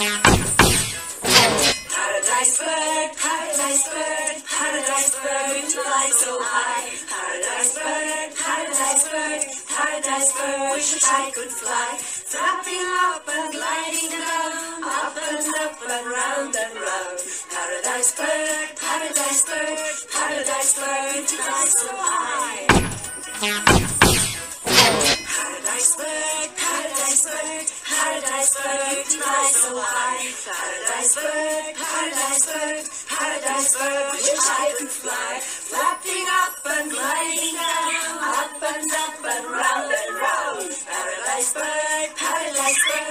Paradise bird, paradise bird, paradise bird, to fly so high. Paradise bird, paradise bird, paradise bird, wish I could fly. Flapping up and gliding down, up and up and round and round. Paradise bird, paradise bird, paradise bird, to fly so high. Paradise bird, you fly so high. Paradise bird, paradise bird, paradise bird, which I can fly. Flapping up and gliding down, up and up and round and round. Paradise bird, paradise bird.